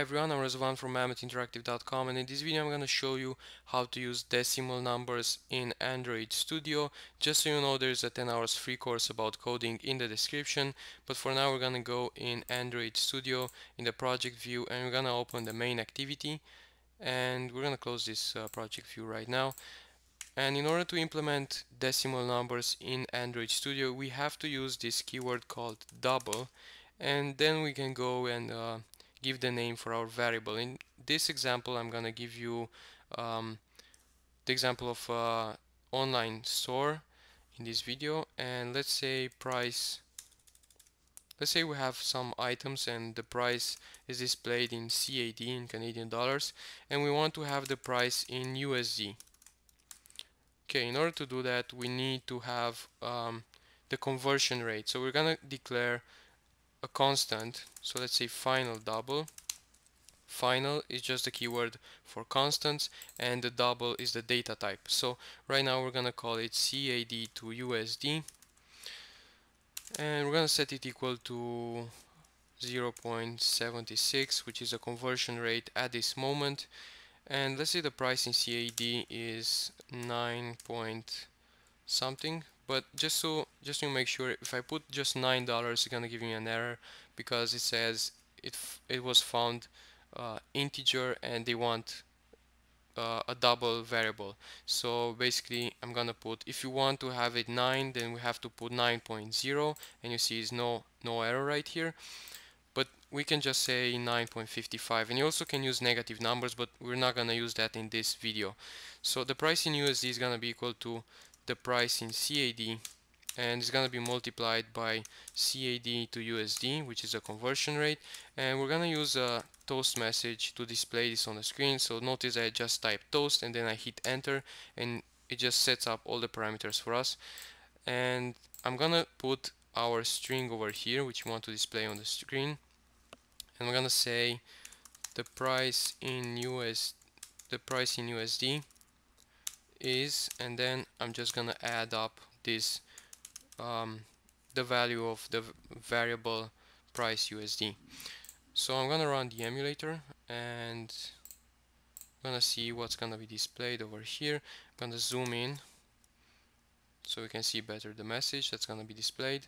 Hi everyone, I'm Razvan from MammothInteractive.com and in this video I'm going to show you how to use decimal numbers in Android Studio. Just so you know there's a 10 hours free course about coding in the description but for now we're going to go in Android Studio in the project view and we're going to open the main activity and we're going to close this uh, project view right now. And in order to implement decimal numbers in Android Studio we have to use this keyword called double and then we can go and uh, give the name for our variable. In this example, I'm going to give you um, the example of uh, online store in this video. And let's say price let's say we have some items and the price is displayed in CAD in Canadian dollars and we want to have the price in USD okay in order to do that we need to have um, the conversion rate. So we're gonna declare a constant. So let's say final double. Final is just the keyword for constants and the double is the data type. So right now we're gonna call it CAD to USD and we're gonna set it equal to 0.76 which is a conversion rate at this moment. And let's say the price in CAD is 9 point something but just so just to make sure if I put just nine dollars it's gonna give me an error because it says it it was found uh, integer and they want uh, a double variable. So basically I'm gonna put if you want to have it 9 then we have to put 9.0 and you see is no no error right here. But we can just say 9.55 and you also can use negative numbers but we're not gonna use that in this video. So the price in USD is gonna be equal to the price in CAD and it's going to be multiplied by CAD to USD which is a conversion rate. And we're going to use a toast message to display this on the screen. So notice I just type toast and then I hit enter and it just sets up all the parameters for us. And I'm gonna put our string over here which we want to display on the screen. And we're gonna say the price in US the price in USD is and then I'm just gonna add up this um, the value of the variable price USD so I'm gonna run the emulator and I'm gonna see what's gonna be displayed over here. I'm gonna zoom in so we can see better the message that's gonna be displayed.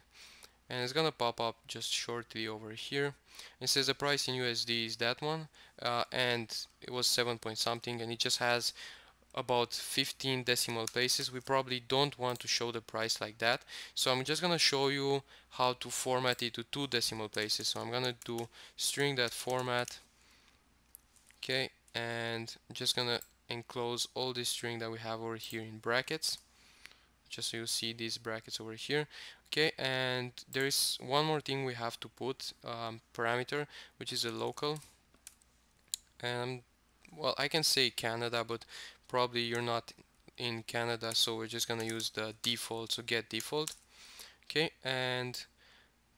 And it's gonna pop up just shortly over here. It says the price in USD is that one uh, and it was 7 point something and it just has about 15 decimal places. We probably don't want to show the price like that. So I'm just gonna show you how to format it to two decimal places. So I'm gonna do string that format okay and just gonna enclose all this string that we have over here in brackets. Just so you see these brackets over here okay and there is one more thing we have to put um, parameter which is a local. And well I can say Canada but probably you're not in Canada so we're just gonna use the default so get default. Okay and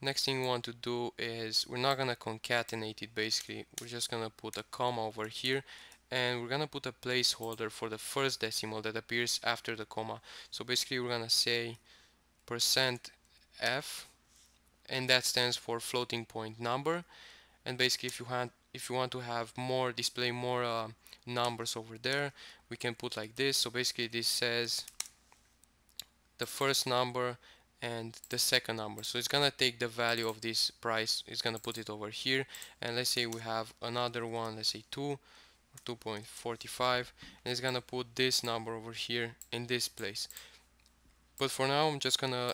next thing we want to do is we're not gonna concatenate it basically. We're just gonna put a comma over here and we're gonna put a placeholder for the first decimal that appears after the comma. So basically we're gonna say percent f and that stands for floating point number. And basically if you want if you want to have more display more uh, numbers over there we can put like this. So basically this says the first number and the second number. So it's gonna take the value of this price it's gonna put it over here. And let's say we have another one let's say 2 2.45 and it's gonna put this number over here in this place. But for now I'm just gonna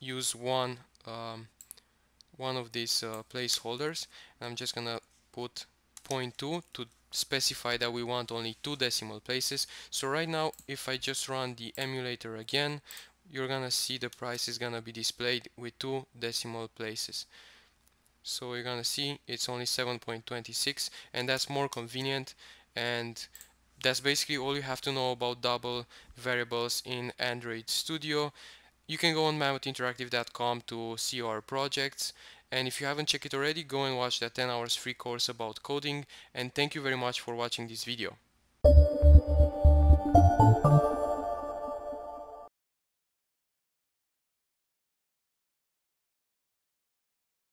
use one um, one of these uh, placeholders I'm just gonna put 0.2 to specify that we want only two decimal places. So right now if I just run the emulator again you're gonna see the price is gonna be displayed with two decimal places. So you're gonna see it's only 7.26 and that's more convenient and that's basically all you have to know about double variables in Android Studio. You can go on mammothinteractive.com to see our projects and if you haven't checked it already, go and watch that 10 hours free course about coding. And thank you very much for watching this video.